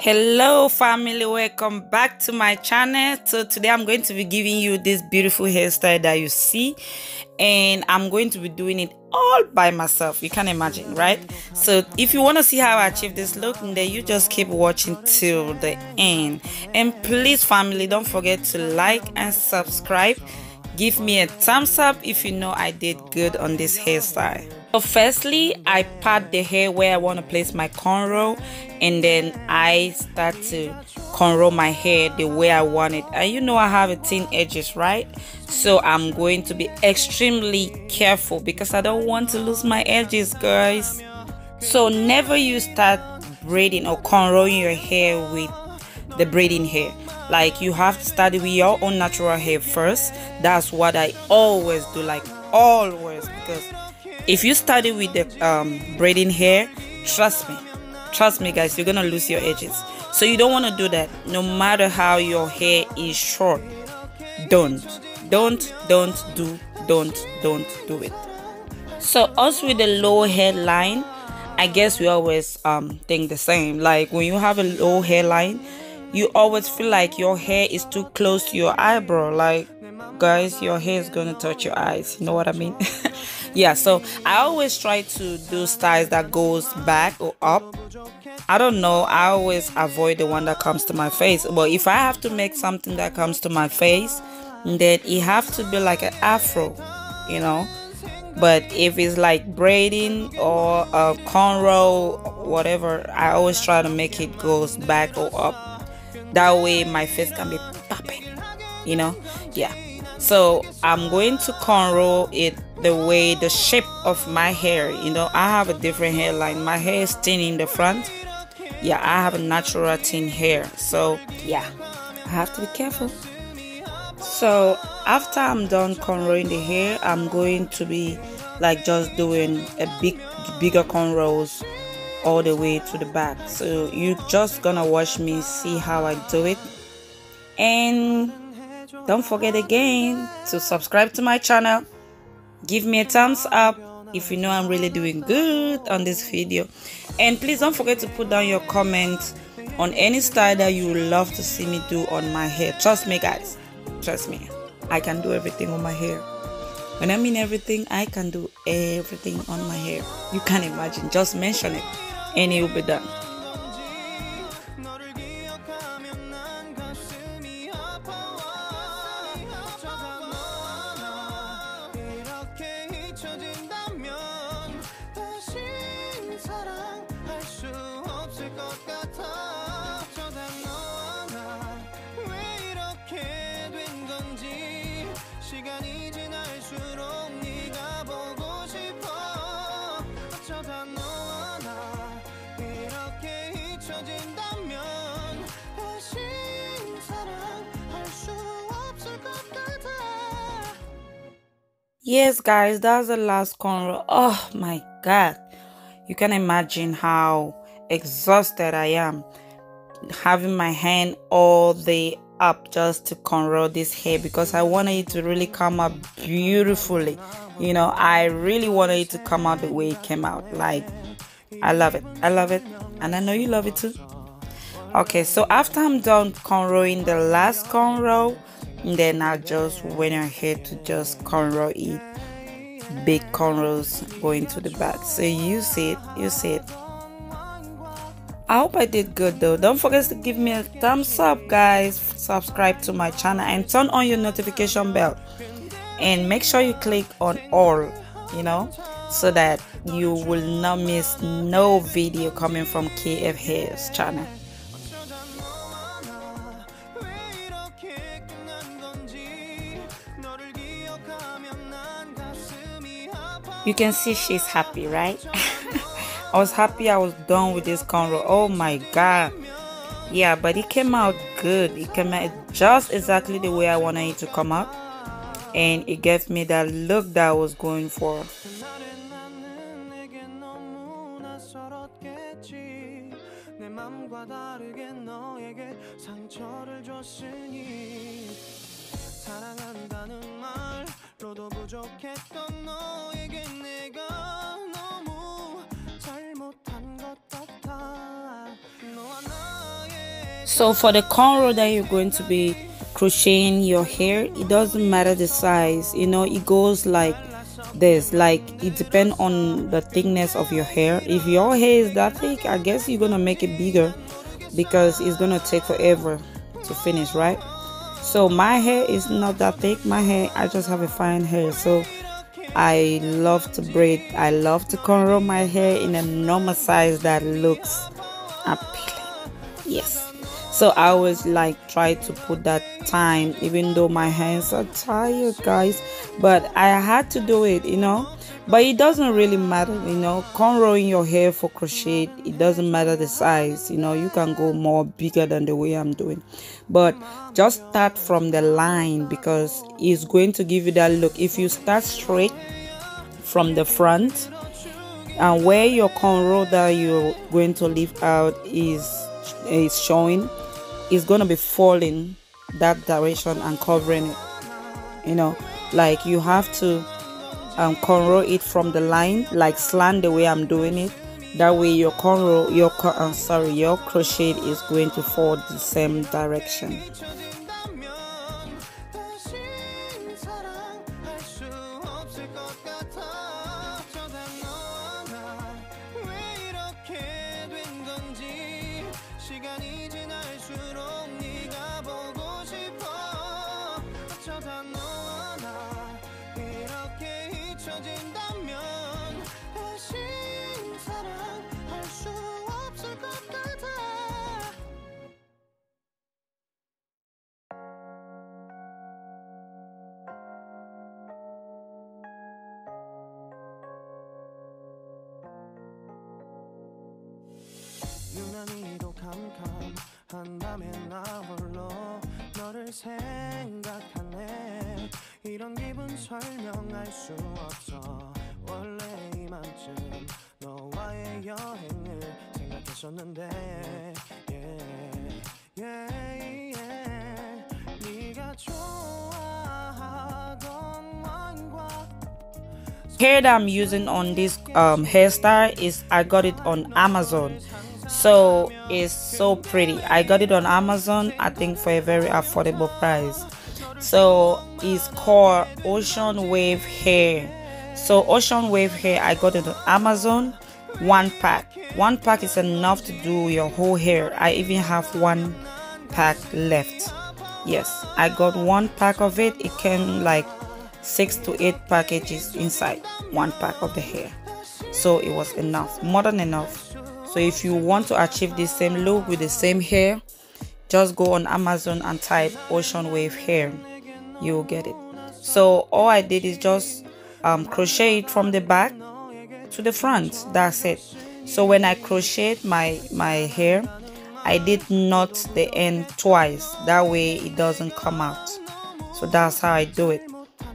hello family. Welcome back to my channel. So today i'm going to be giving you this beautiful hairstyle that you see and i'm going to be doing it all by myself. You can imagine right? So if you want to see how i achieve this look then you just keep watching till the end. And please family don't forget to like and subscribe. Give me a thumbs up if you know i did good on this hairstyle so firstly, I part the hair where I want to place my cornrow and then I start to cornrow my hair the way I want it. And you know I have a thin edges, right? So I'm going to be extremely careful because I don't want to lose my edges, guys. So never you start braiding or cornrowing your hair with the braiding hair. Like you have to start with your own natural hair first. That's what I always do, like always because if you study with the um, braiding hair trust me trust me guys you're gonna lose your edges. So you don't want to do that no matter how your hair is short. Don't don't don't do don't don't do it. So us with the low hairline i guess we always um think the same. Like when you have a low hairline you always feel like your hair is too close to your eyebrow. Like guys your hair is gonna touch your eyes. You know what i mean yeah so i always try to do styles that goes back or up. I don't know i always avoid the one that comes to my face. But if i have to make something that comes to my face then it have to be like an afro you know? But if it's like braiding or a cornrow whatever i always try to make it goes back or up. That way my face can be popping you know? Yeah so i'm going to cornrow it the way the shape of my hair. You know i have a different hairline. My hair is thin in the front. Yeah i have a natural thin hair. So yeah i have to be careful. So after i'm done cornrowing the hair i'm going to be like just doing a big bigger cornrows all the way to the back. So you just gonna watch me see how i do it. And don't forget again to subscribe to my channel. Give me a thumbs up if you know i'm really doing good on this video. And please don't forget to put down your comments on any style that you love to see me do on my hair. Trust me guys. Trust me. I can do everything on my hair. When i mean everything i can do everything on my hair. You can't imagine. Just mention it and it will be done Yes guys, that's the last corner. Oh my god. You can imagine how exhausted I am having my hand all the up just to cornrow this hair because I wanted it to really come up beautifully. You know, I really wanted it to come out the way it came out. Like, I love it. I love it. And I know you love it too. Okay, so after I'm done cornrowing the last cornrow, then I just went ahead to just cornrow it. Big cornrows going to the back. So you see it, you see it. I hope I did good though. Don't forget to give me a thumbs up, guys. Subscribe to my channel and turn on your notification bell. And make sure you click on all, you know, so that you will not miss no video coming from KF Hairs channel. You can see she's happy, right? I was happy I was done with this cornrow. Oh my god. Yeah, but it came out good. It came out just exactly the way I wanted it to come out. And it gave me that look that I was going for. 사랑한다는 말로도 부족했던 너에 So for the cornrow that you're going to be crocheting your hair it doesn't matter the size. You know it goes like this. Like it depends on the thickness of your hair. If your hair is that thick i guess you're gonna make it bigger because it's gonna take forever to finish right? So my hair is not that thick. My hair i just have a fine hair. So i love to braid. I love to cornrow my hair in a normal size that looks appealing. Yes so i always like try to put that time even though my hands are tired guys. But i had to do it you know? But it doesn't really matter you know? Cornrowing your hair for crochet it doesn't matter the size you know? You can go more bigger than the way i'm doing. But just start from the line because it's going to give you that look. If you start straight from the front and where your cornrow that you're going to leave out is is showing is going to be falling that direction and covering it. You know like you have to um, cornrow it from the line like slant the way I'm doing it. That way your cornrow your uh, sorry your crochet is going to fall the same direction 유난히도 캄캄한 밤에 나 홀로 너를 생각하네 이런 기분 설명할 수 없어 원래 이만쯤 너와의 여행을 생각했었는데 yeah, yeah, yeah. 네가 좋아하던 와인과 hair that I'm using on this um, hairstyle is I got it on Amazon so it's so pretty. I got it on amazon i think for a very affordable price. So it's called ocean wave hair. So ocean wave hair i got it on amazon one pack. One pack is enough to do your whole hair. I even have one pack left. Yes i got one pack of it. It came like six to eight packages inside one pack of the hair. So it was enough more than enough so if you want to achieve the same look with the same hair just go on amazon and type ocean wave hair. You will get it. So all i did is just um, crochet it from the back to the front. That's it. So when i crocheted my my hair i did knot the end twice. That way it doesn't come out. So that's how i do it.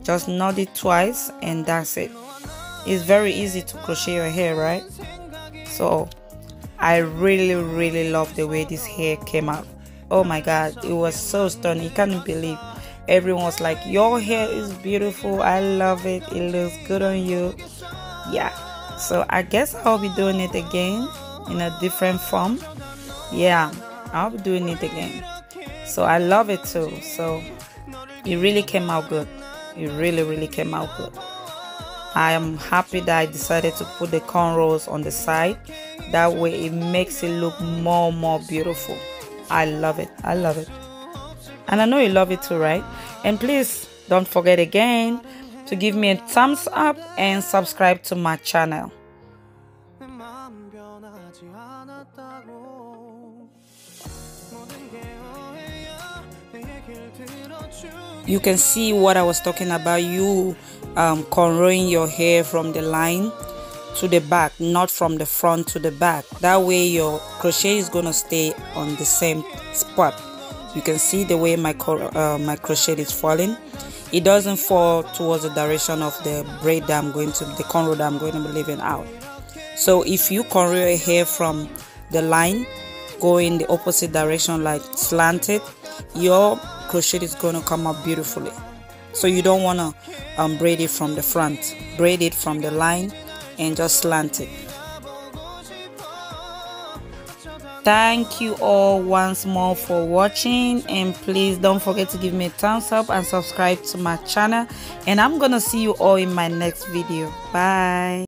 Just knot it twice and that's it. It's very easy to crochet your hair right? So I really really love the way this hair came out. Oh my god it was so stunning. You can't believe. Everyone was like your hair is beautiful. I love it. It looks good on you. Yeah. So I guess I'll be doing it again in a different form. Yeah I'll be doing it again. So I love it too. So it really came out good. It really really came out good. I am happy that I decided to put the cornrows on the side that way it makes it look more more beautiful. I love it. I love it. And I know you love it too right? And please don't forget again to give me a thumbs up and subscribe to my channel. You can see what I was talking about you um, your hair from the line to the back not from the front to the back. That way your crochet is going to stay on the same spot. You can see the way my uh, my crochet is falling. It doesn't fall towards the direction of the braid that I'm going to the cornrow that I'm going to be leaving out. So if you cornrow your hair from the line go in the opposite direction like slanted your crochet is going to come up beautifully. So you don't want to um, braid it from the front. Braid it from the line and just slant it. Thank you all once more for watching and please don't forget to give me a thumbs up and subscribe to my channel and i'm gonna see you all in my next video. Bye